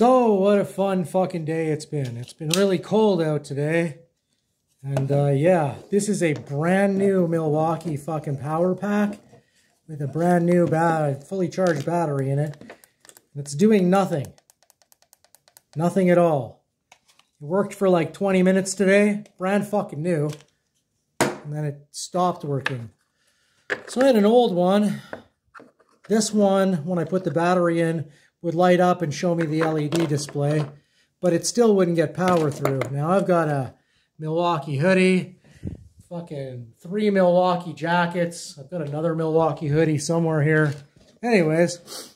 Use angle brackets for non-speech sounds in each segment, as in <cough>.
So, what a fun fucking day it's been. It's been really cold out today. And uh, yeah, this is a brand new Milwaukee fucking power pack with a brand new fully charged battery in it. It's doing nothing. Nothing at all. It worked for like 20 minutes today, brand fucking new. And then it stopped working. So I had an old one. This one, when I put the battery in, would light up and show me the LED display, but it still wouldn't get power through. Now I've got a Milwaukee hoodie, fucking three Milwaukee jackets. I've got another Milwaukee hoodie somewhere here. Anyways,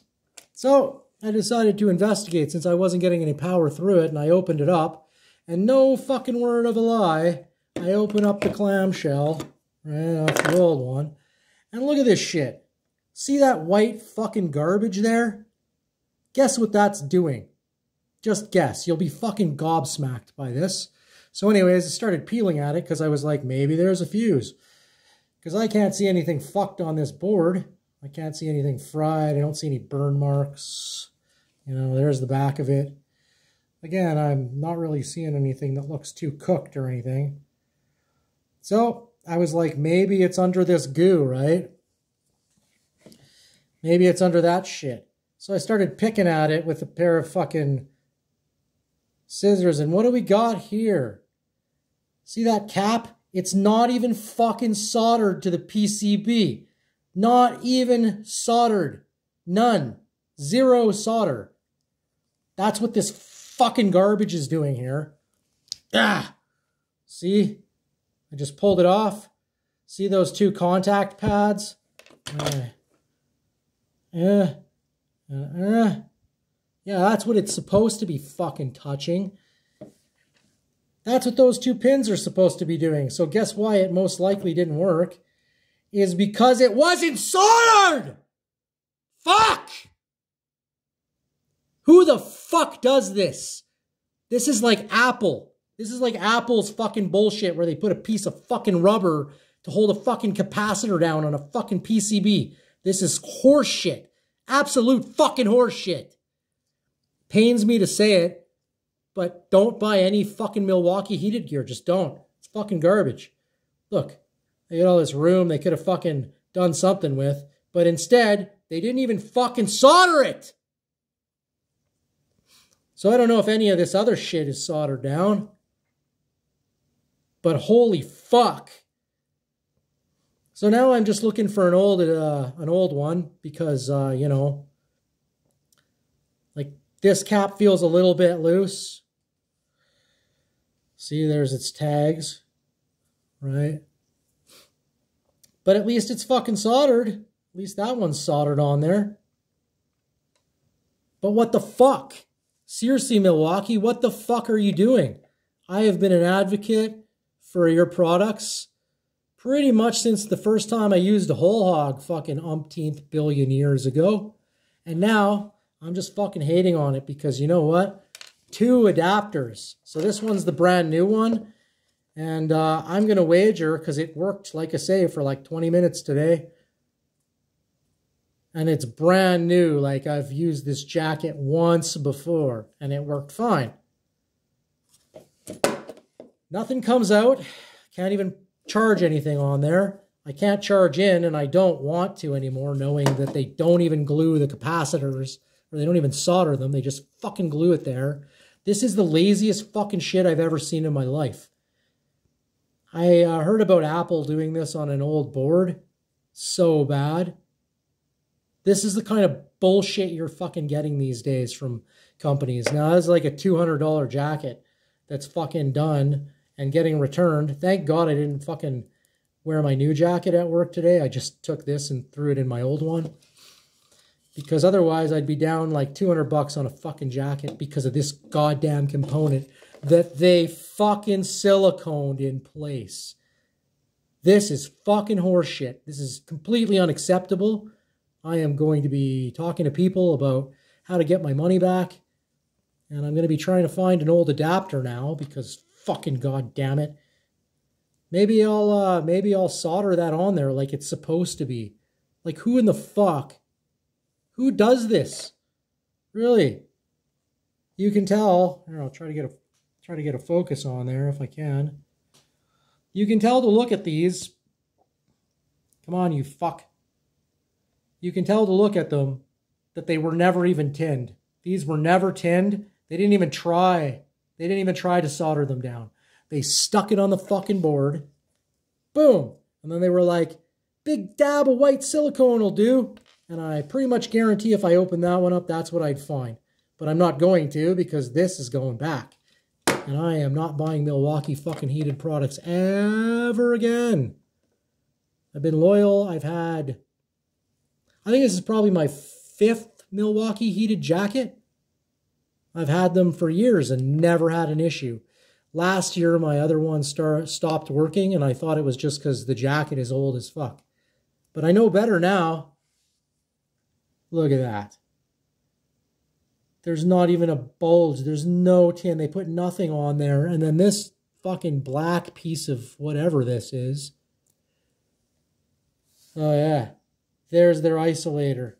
so I decided to investigate since I wasn't getting any power through it and I opened it up and no fucking word of a lie, I open up the clamshell, right off the old one, and look at this shit. See that white fucking garbage there? Guess what that's doing? Just guess. You'll be fucking gobsmacked by this. So anyways, I started peeling at it because I was like, maybe there's a fuse. Because I can't see anything fucked on this board. I can't see anything fried. I don't see any burn marks. You know, there's the back of it. Again, I'm not really seeing anything that looks too cooked or anything. So I was like, maybe it's under this goo, right? Maybe it's under that shit. So I started picking at it with a pair of fucking scissors. And what do we got here? See that cap? It's not even fucking soldered to the PCB. Not even soldered. None. Zero solder. That's what this fucking garbage is doing here. Ah! See? I just pulled it off. See those two contact pads? Uh, yeah. Uh, yeah, that's what it's supposed to be fucking touching. That's what those two pins are supposed to be doing. So guess why it most likely didn't work? Is because it wasn't soldered! Fuck! Who the fuck does this? This is like Apple. This is like Apple's fucking bullshit where they put a piece of fucking rubber to hold a fucking capacitor down on a fucking PCB. This is horseshit. Absolute fucking horseshit. Pains me to say it, but don't buy any fucking Milwaukee heated gear. Just don't. It's fucking garbage. Look, they got all this room they could have fucking done something with, but instead, they didn't even fucking solder it. So I don't know if any of this other shit is soldered down. But holy fuck. So now I'm just looking for an old uh, an old one because uh, you know, like this cap feels a little bit loose. See, there's its tags, right? But at least it's fucking soldered. At least that one's soldered on there. But what the fuck? Seriously, Milwaukee, what the fuck are you doing? I have been an advocate for your products pretty much since the first time I used a Hole Hawg fucking umpteenth billion years ago. And now I'm just fucking hating on it because you know what? Two adapters. So this one's the brand new one. And uh, I'm going to wager, because it worked, like I say, for like 20 minutes today. And it's brand new. Like I've used this jacket once before and it worked fine. Nothing comes out. Can't even charge anything on there. I can't charge in and I don't want to anymore knowing that they don't even glue the capacitors or they don't even solder them. They just fucking glue it there. This is the laziest fucking shit I've ever seen in my life. I uh, heard about Apple doing this on an old board. So bad. This is the kind of bullshit you're fucking getting these days from companies. Now, that's like a $200 jacket that's fucking done and getting returned. Thank God I didn't fucking wear my new jacket at work today. I just took this and threw it in my old one. Because otherwise I'd be down like 200 bucks on a fucking jacket because of this goddamn component that they fucking siliconed in place. This is fucking horseshit. This is completely unacceptable. I am going to be talking to people about how to get my money back. And I'm going to be trying to find an old adapter now because fucking goddamn it. Maybe I'll uh maybe I'll solder that on there like it's supposed to be. Like who in the fuck? Who does this? Really? you can tell, here, I'll try to get a try to get a focus on there if I can. You can tell to look at these. Come on, you fuck. You can tell to look at them that they were never even tinned. These were never tinned. They didn't even try. They didn't even try to solder them down. They stuck it on the fucking board. Boom. And then they were like, big dab of white silicone will do. And I pretty much guarantee if I open that one up, that's what I'd find. But I'm not going to because this is going back. And I am not buying Milwaukee fucking heated products ever again. I've been loyal. I've had, I think this is probably my fifth Milwaukee heated jacket. I've had them for years and never had an issue. Last year, my other one start, stopped working, and I thought it was just because the jacket is old as fuck. But I know better now. Look at that. There's not even a bulge. There's no tin. They put nothing on there. And then this fucking black piece of whatever this is. Oh, yeah. There's their isolator.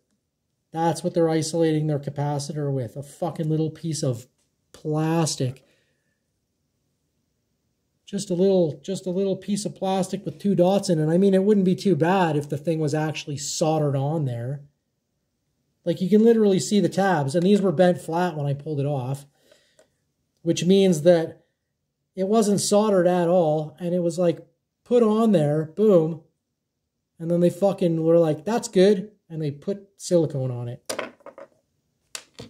That's what they're isolating their capacitor with. A fucking little piece of plastic. Just a little, just a little piece of plastic with two dots in it. I mean, it wouldn't be too bad if the thing was actually soldered on there. Like you can literally see the tabs, and these were bent flat when I pulled it off, which means that it wasn't soldered at all, and it was like put on there, boom, and then they fucking were like, that's good, and they put silicone on it.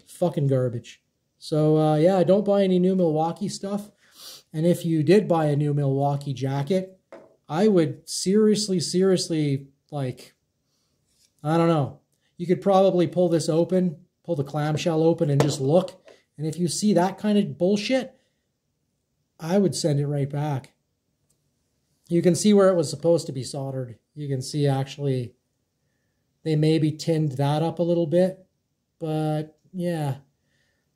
Fucking garbage. So, uh, yeah, I don't buy any new Milwaukee stuff. And if you did buy a new Milwaukee jacket, I would seriously, seriously, like, I don't know, you could probably pull this open, pull the clamshell open and just look. And if you see that kind of bullshit, I would send it right back. You can see where it was supposed to be soldered. You can see actually they maybe tinned that up a little bit. But yeah,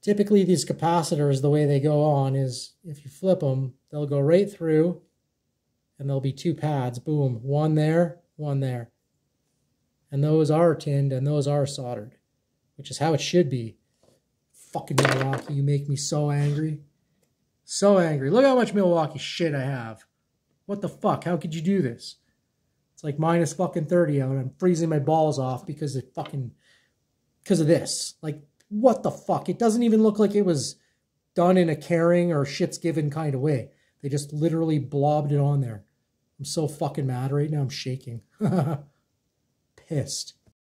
typically these capacitors, the way they go on is if you flip them, they'll go right through and there'll be two pads. Boom, one there, one there and those are tinned and those are soldered, which is how it should be. Fucking Milwaukee, you make me so angry. So angry. Look how much Milwaukee shit I have. What the fuck? How could you do this? It's like minus fucking 30 out I'm freezing my balls off because it fucking, because of this. Like, what the fuck? It doesn't even look like it was done in a caring or shit's given kind of way. They just literally blobbed it on there. I'm so fucking mad right now. I'm shaking. <laughs> pissed.